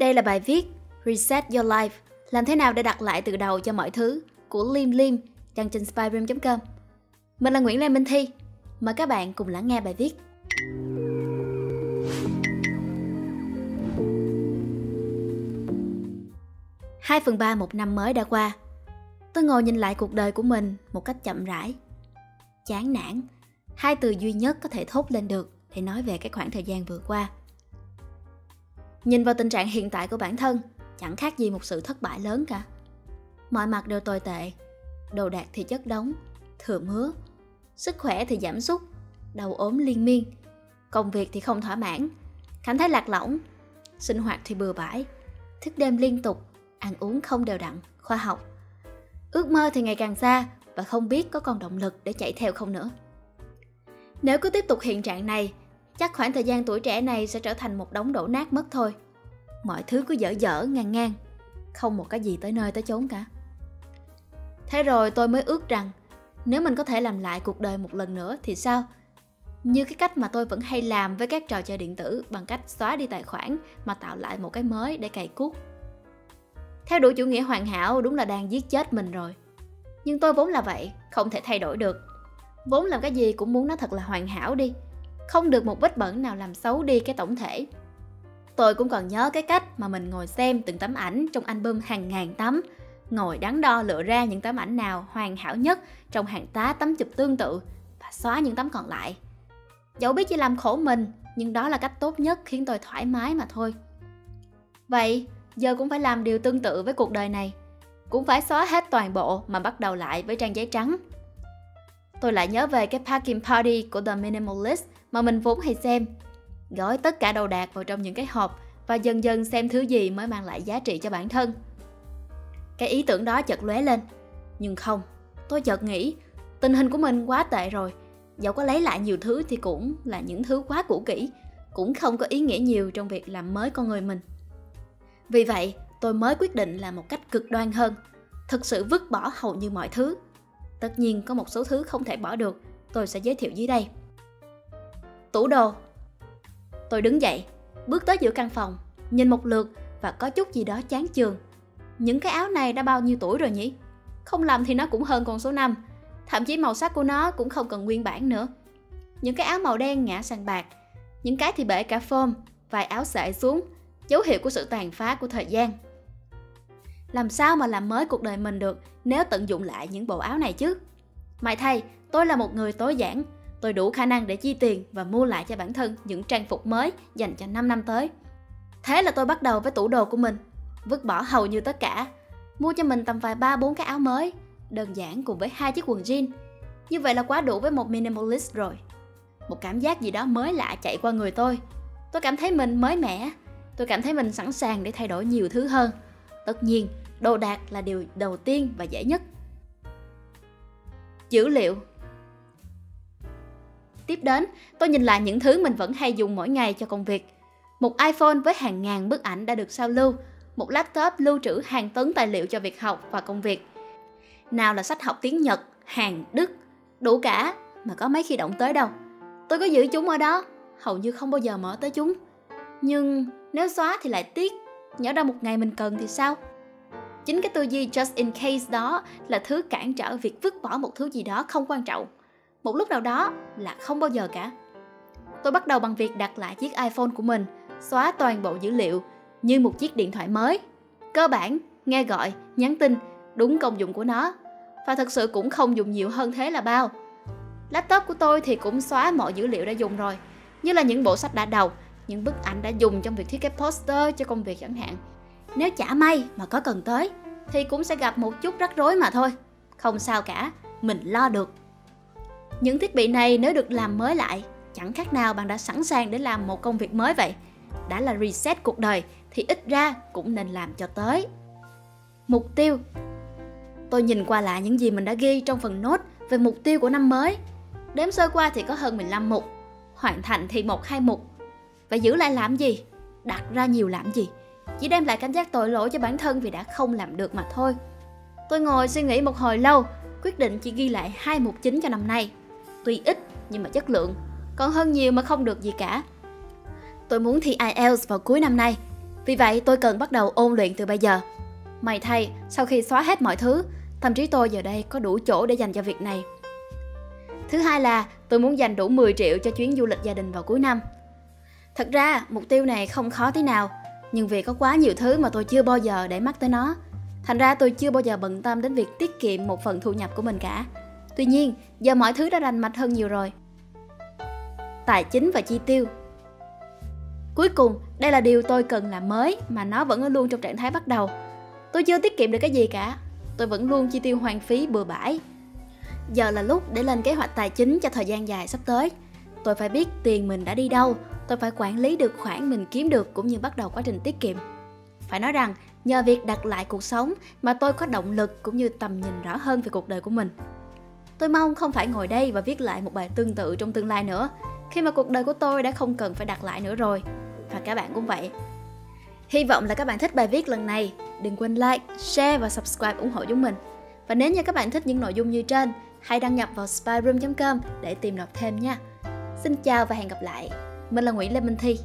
Đây là bài viết Reset Your Life, Làm thế nào để đặt lại từ đầu cho mọi thứ, của Lim Lim, đăng trên spyroom.com Mình là Nguyễn Lê Minh Thi. Mời các bạn cùng lắng nghe bài viết. Hai phần ba một năm mới đã qua. Tôi ngồi nhìn lại cuộc đời của mình một cách chậm rãi. Chán nản, Hai từ duy nhất có thể thốt lên được để nói về cái khoảng thời gian vừa qua. Nhìn vào tình trạng hiện tại của bản thân, Chẳng khác gì một sự thất bại lớn cả. Mọi mặt đều tồi tệ, Đồ đạc thì chất đóng Thừa mứa, Sức khỏe thì giảm sút Đầu ốm liên miên, Công việc thì không thỏa mãn, Cảm thấy lạc lõng, Sinh hoạt thì bừa bãi, Thức đêm liên tục, Ăn uống không đều đặn, Khoa học. Ước mơ thì ngày càng xa Và không biết có còn động lực để chạy theo không nữa. Nếu cứ tiếp tục hiện trạng này chắc khoảng thời gian tuổi trẻ này sẽ trở thành một đống đổ nát mất thôi. Mọi thứ cứ dở dở ngang ngang, không một cái gì tới nơi tới chốn cả. Thế rồi tôi mới ước rằng nếu mình có thể làm lại cuộc đời một lần nữa thì sao? Như cái cách mà tôi vẫn hay làm với các trò chơi điện tử bằng cách xóa đi tài khoản mà tạo lại một cái mới để cày cuốc. Theo đuổi chủ nghĩa hoàn hảo đúng là đang giết chết mình rồi. Nhưng tôi vốn là vậy, không thể thay đổi được. Vốn làm cái gì cũng muốn nó thật là hoàn hảo đi không được một vết bẩn nào làm xấu đi cái tổng thể. Tôi cũng còn nhớ cái cách mà mình ngồi xem từng tấm ảnh trong album hàng ngàn tấm, ngồi đắn đo lựa ra những tấm ảnh nào hoàn hảo nhất trong hàng tá tấm chụp tương tự và xóa những tấm còn lại. Dẫu biết chỉ làm khổ mình, nhưng đó là cách tốt nhất khiến tôi thoải mái mà thôi. Vậy, giờ cũng phải làm điều tương tự với cuộc đời này. Cũng phải xóa hết toàn bộ mà bắt đầu lại với trang giấy trắng. Tôi lại nhớ về cái packing party của The Minimalist mà mình vốn hay xem. Gói tất cả đồ đạc vào trong những cái hộp và dần dần xem thứ gì mới mang lại giá trị cho bản thân. Cái ý tưởng đó chợt lóe lên. Nhưng không, tôi chợt nghĩ tình hình của mình quá tệ rồi. Dẫu có lấy lại nhiều thứ thì cũng là những thứ quá cũ kỹ, cũng không có ý nghĩa nhiều trong việc làm mới con người mình. Vì vậy, tôi mới quyết định làm một cách cực đoan hơn, thực sự vứt bỏ hầu như mọi thứ. Tất nhiên có một số thứ không thể bỏ được, tôi sẽ giới thiệu dưới đây. Tủ đồ Tôi đứng dậy, bước tới giữa căn phòng, nhìn một lượt và có chút gì đó chán chường. Những cái áo này đã bao nhiêu tuổi rồi nhỉ? Không làm thì nó cũng hơn con số 5, thậm chí màu sắc của nó cũng không cần nguyên bản nữa. Những cái áo màu đen ngã sang bạc, những cái thì bể cả phôm, vài áo sệ xuống, dấu hiệu của sự tàn phá của thời gian. Làm sao mà làm mới cuộc đời mình được nếu tận dụng lại những bộ áo này chứ? Mày thay, tôi là một người tối giản, tôi đủ khả năng để chi tiền và mua lại cho bản thân những trang phục mới dành cho 5 năm tới. Thế là tôi bắt đầu với tủ đồ của mình, vứt bỏ hầu như tất cả, mua cho mình tầm vài ba bốn cái áo mới, đơn giản cùng với hai chiếc quần jean. Như vậy là quá đủ với một minimalist rồi. Một cảm giác gì đó mới lạ chạy qua người tôi. Tôi cảm thấy mình mới mẻ, tôi cảm thấy mình sẵn sàng để thay đổi nhiều thứ hơn. Tất nhiên, đồ đạc là điều đầu tiên và dễ nhất. Dữ liệu Tiếp đến, tôi nhìn lại những thứ mình vẫn hay dùng mỗi ngày cho công việc. Một iPhone với hàng ngàn bức ảnh đã được sao lưu, một laptop lưu trữ hàng tấn tài liệu cho việc học và công việc. Nào là sách học tiếng Nhật, Hàn, Đức, đủ cả mà có mấy khi động tới đâu. Tôi có giữ chúng ở đó, hầu như không bao giờ mở tới chúng. Nhưng nếu xóa thì lại tiếc, nhớ đâu một ngày mình cần thì sao? Chính cái tư duy just in case đó là thứ cản trở việc vứt bỏ một thứ gì đó không quan trọng một lúc nào đó là không bao giờ cả. Tôi bắt đầu bằng việc đặt lại chiếc iPhone của mình, xóa toàn bộ dữ liệu như một chiếc điện thoại mới. Cơ bản, nghe gọi, nhắn tin, đúng công dụng của nó. Và thật sự cũng không dùng nhiều hơn thế là bao. Laptop của tôi thì cũng xóa mọi dữ liệu đã dùng rồi, như là những bộ sách đã đọc, những bức ảnh đã dùng trong việc thiết kế poster cho công việc chẳng hạn. Nếu chả may mà có cần tới, thì cũng sẽ gặp một chút rắc rối mà thôi. Không sao cả, mình lo được. Những thiết bị này nếu được làm mới lại, chẳng khác nào bạn đã sẵn sàng để làm một công việc mới vậy. Đã là reset cuộc đời thì ít ra cũng nên làm cho tới. Mục tiêu Tôi nhìn qua lại những gì mình đã ghi trong phần nốt về mục tiêu của năm mới. Đếm sơ qua thì có hơn 15 mục, hoàn thành thì một hai mục. Và giữ lại làm gì? Đặt ra nhiều làm gì? Chỉ đem lại cảm giác tội lỗi cho bản thân vì đã không làm được mà thôi. Tôi ngồi suy nghĩ một hồi lâu, quyết định chỉ ghi lại hai mục chính cho năm nay tuy ít nhưng mà chất lượng, còn hơn nhiều mà không được gì cả. Tôi muốn thi IELTS vào cuối năm nay, Vì vậy tôi cần bắt đầu ôn luyện từ bây giờ. May thay, sau khi xóa hết mọi thứ, tâm trí tôi giờ đây có đủ chỗ để dành cho việc này. Thứ hai là tôi muốn dành đủ 10 triệu cho chuyến du lịch gia đình vào cuối năm. Thật ra, mục tiêu này không khó tí nào, nhưng vì có quá nhiều thứ mà tôi chưa bao giờ để mắt tới nó. Thành ra tôi chưa bao giờ bận tâm đến việc tiết kiệm một phần thu nhập của mình cả. Tuy nhiên, giờ mọi thứ đã rành mạch hơn nhiều rồi. Tài chính và chi tiêu Cuối cùng, đây là điều tôi cần làm mới mà nó vẫn luôn trong trạng thái bắt đầu. Tôi chưa tiết kiệm được cái gì cả. Tôi vẫn luôn chi tiêu hoang phí bừa bãi. Giờ là lúc để lên kế hoạch tài chính cho thời gian dài sắp tới. Tôi phải biết tiền mình đã đi đâu, tôi phải quản lý được khoản mình kiếm được cũng như bắt đầu quá trình tiết kiệm. Phải nói rằng, nhờ việc đặt lại cuộc sống mà tôi có động lực cũng như tầm nhìn rõ hơn về cuộc đời của mình. Tôi mong không phải ngồi đây và viết lại một bài tương tự trong tương lai nữa, khi mà cuộc đời của tôi đã không cần phải đặt lại nữa rồi. Và các bạn cũng vậy. Hy vọng là các bạn thích bài viết lần này. Đừng quên like, share và subscribe ủng hộ chúng mình. Và nếu như các bạn thích những nội dung như trên, hãy đăng nhập vào spyroom.com để tìm đọc thêm nha. Xin chào và hẹn gặp lại. Mình là Nguyễn Lê Minh Thi.